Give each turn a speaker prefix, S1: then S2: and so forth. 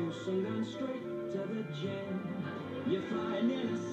S1: Don't straight to the gym. You're flying in a